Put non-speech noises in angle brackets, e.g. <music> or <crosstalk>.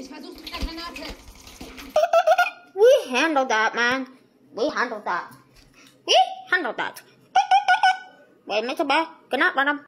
Ich versuch's mit der Granate. We handled that, man. We handled that. We handled that. <laughs> Wait, Mr. Bear, good night, madam.